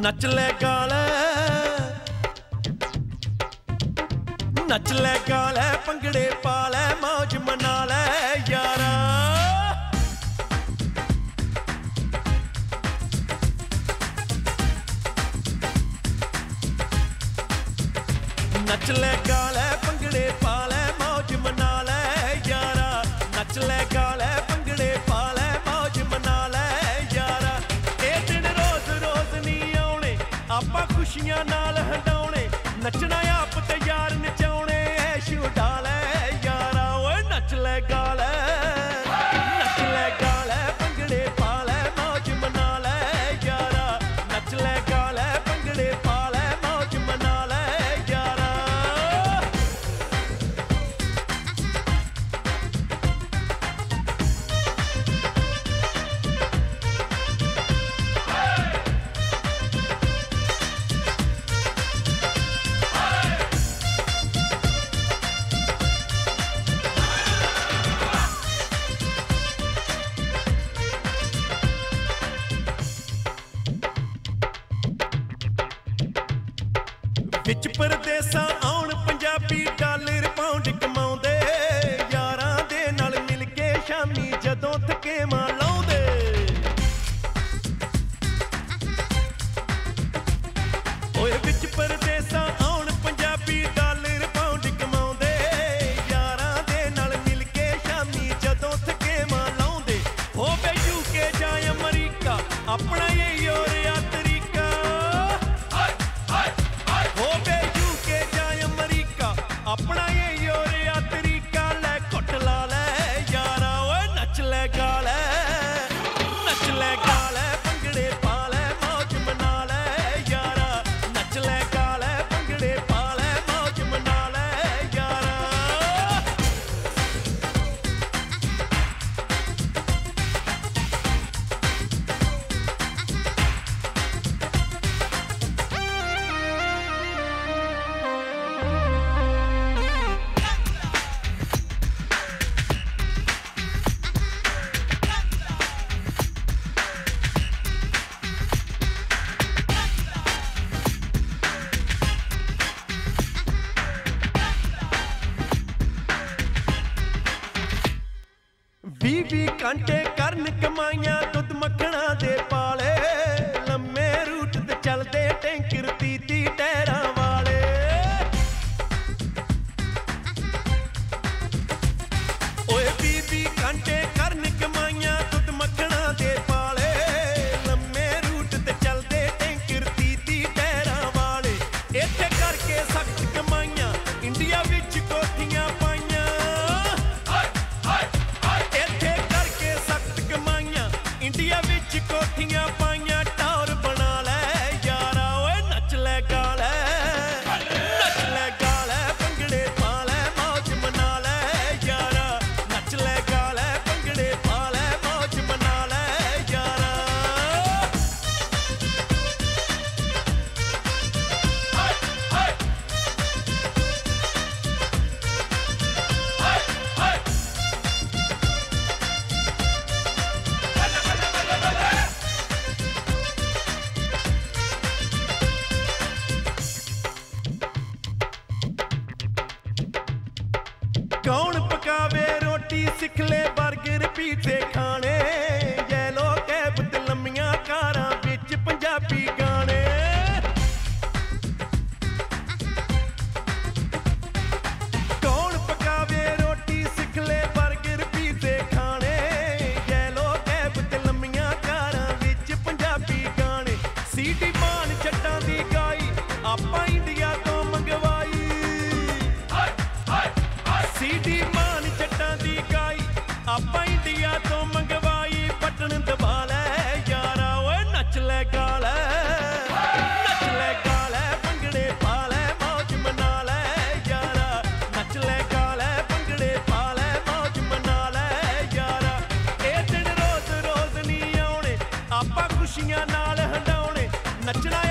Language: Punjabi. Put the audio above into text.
ਨੱਚ ਲੈ ਕਾਲੇ ਨੱਚ ਲੈ ਕਾਲੇ ਪੰਗੜੇ ਪਾ ਲੈ ਮौज ਮਨਾ ਲੈ ਯਾਰਾ। ਨੱਚ ਲੈ ਕਾਲੇ ਪੰਗੜੇ ਖੁਸ਼ੀਆਂ ਨਾਲ ਹਟਾਉਣੇ ਨੱਚਣਾ ਆ ਵਿੱਚ ਪਰਦੇਸਾਂ ਆਉਣ ਪੰਜਾਬੀ ਡਾਲੇ ਲੈ ਗਾਲੇ ਨੱਚ ਲੈ ਗਾਲੇ 20 20 ਘੰਟੇ ਕਰਨ ਕਮਾਈਆਂ ਦੁੱਧ ਮੱਖਣਾ ਦੇ ਪਾਲੇ nothing up. ਸਿੱਖ ਲੈ 버ਗਰ ਪੀਤੇ ਖਾਣੇ ਯੈਲੋ ਕੈਬ ਤੇ ਲੰਮੀਆਂ ਕਾਰਾਂ ਵਿੱਚ ਪੰਜਾਬੀ ਗਾਣੇ। ਕੌਣ ਪਕਾਵੇ ਰੋਟੀ ਸਿੱਖ ਲੈ 버ਗਰ ਪੀਤੇ ਖਾਣੇ ਯੈਲੋ ਕੈਬ ਤੇ ਲੰਮੀਆਂ ਕਾਰਾਂ ਵਿੱਚ ਪੰਜਾਬੀ ਗਾਣੇ। ਸੀਟੀ ਮਾਨ ਚੱਟਾਂ ਦੀ ਗਾਈ, ਆਪਾਂ ਹੀ ਖੁਸ਼ੀਆਂ ਨਾਲ ਹੰਡਾਉਣੇ ਨੱਚਣਾ